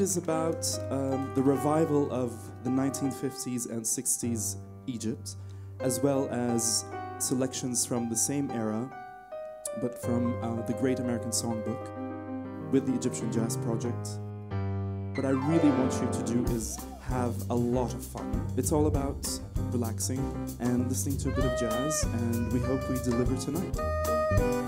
is about um, the revival of the 1950s and 60s Egypt, as well as selections from the same era, but from uh, the Great American Songbook with the Egyptian Jazz Project. What I really want you to do is have a lot of fun. It's all about relaxing and listening to a bit of jazz, and we hope we deliver tonight.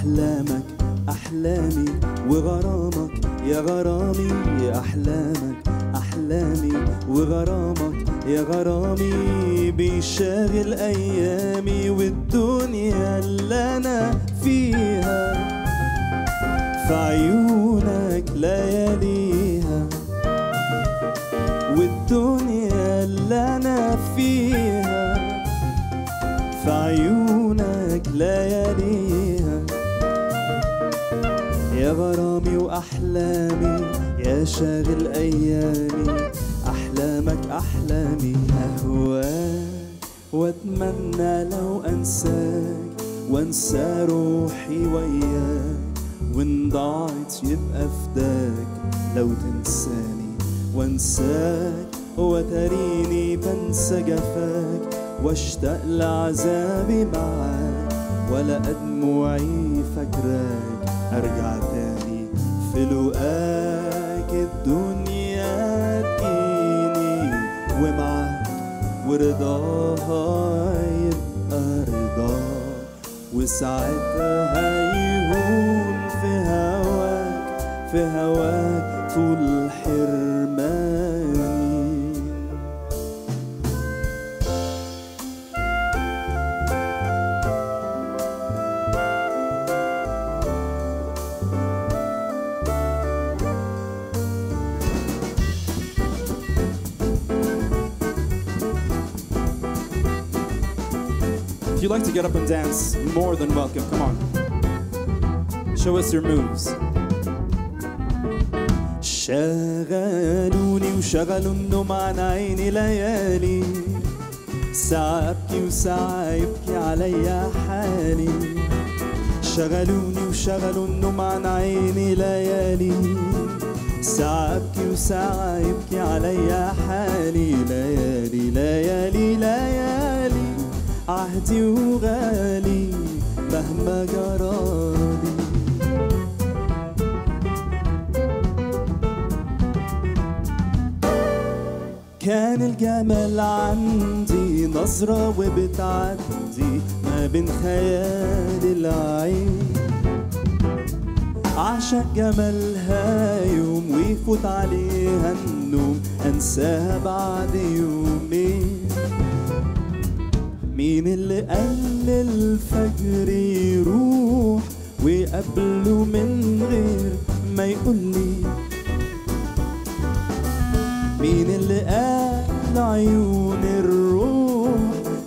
أحلامك أحلامي وغرامك. يا غرامي أحلامك أحلامي وغرامك. يا غرامي بيشاغل أيامي والدنيا اللي أنا فيها. في عيونك لياليها والدنيا اللي أنا فيها. في عيونك لياليها يا غرامي وأحلامي يا شاغل أيامي أحلامك أحلامي أهواك. وأتمنى لو أنساك وأنسى روحي وياك. وإن ضاعت يبقى فداك لو تنساني وأنساك. وتريني بنسى جفاك واشتاق لعذابي معاك. ولا دموعي فاكراك ورضاها يبقى رضاك وساعتها يهون في هواك في هواك طول If you'd like to get up and dance, more than welcome. Come on. Show us your moves. شغلوني وشغلوا النوم عن عيني ليالي ساعة ابكي وساعة يبكي عليا حالي شغلوني وشغلوا النوم عن عيني ليالي ساعة ابكي وساعة يبكي عليا حالي عهدي وغالي مهما جرالي كان الجمال عندي نظرة وبتعدي ما بين خيال العين عشق جمالها يوم ويفوت عليها النوم انساها بعد يومين مين اللي قال الفجر يروح وقبله من غير ما يقولي مين اللي قال عيون الروح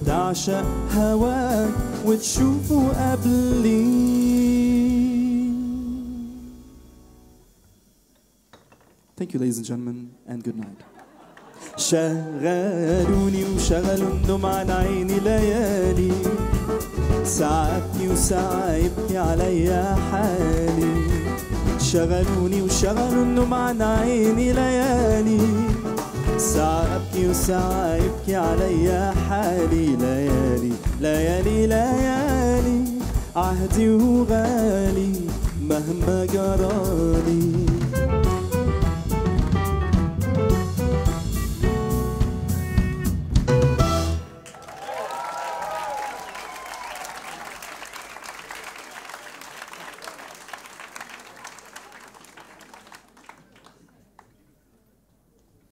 تعشق هواك وتشوفه قبلي Thank you, ladies and gentlemen, and good night. شغلوني وشغلوا النوم عن عيني ليالي. ساعتني وساعة يبكي عليا حالي. شغلوني وشغلوا النوم عن عيني ليالي. وساعة يبكي عليا حالي. ليالي ليالي ليالي عهدي وغالي مهما جرالي